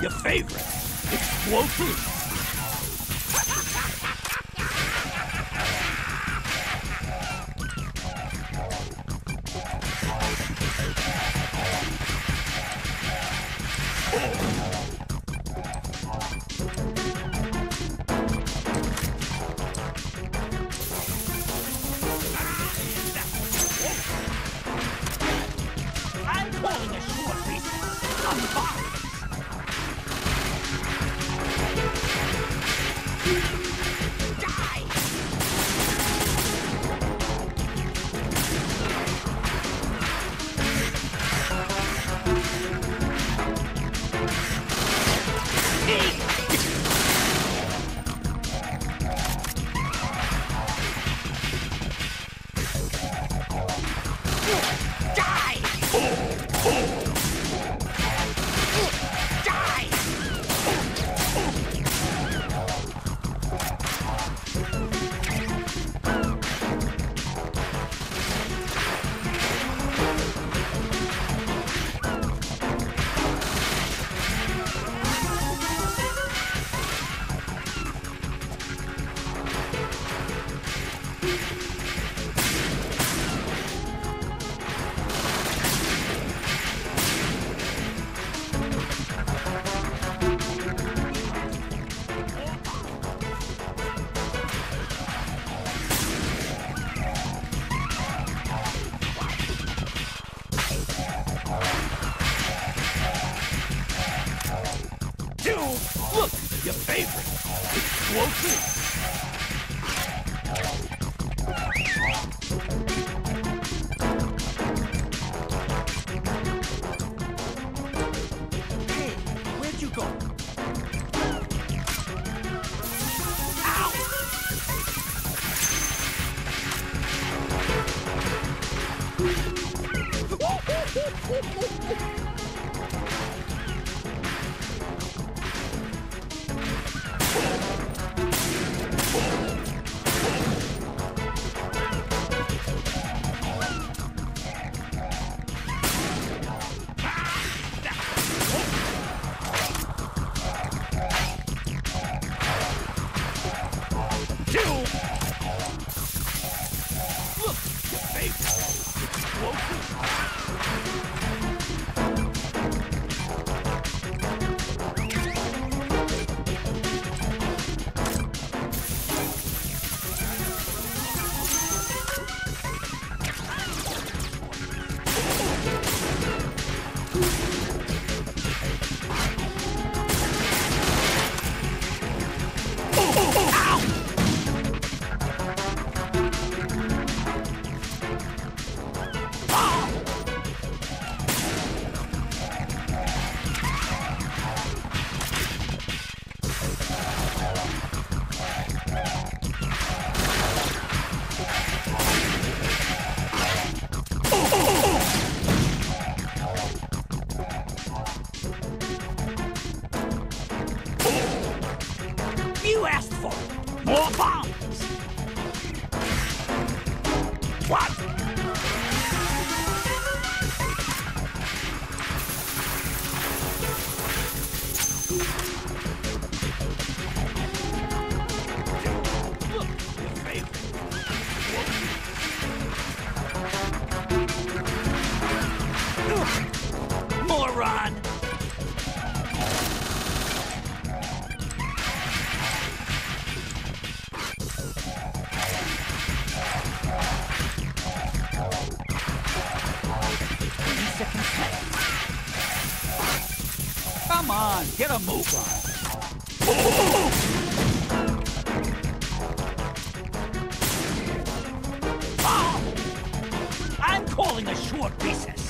your favorite. Explosive. I'm favorite. Hey, where'd you go? Ow! Explosive. More bombs. What? Come on, get a move on. Oh! I'm calling a short recess.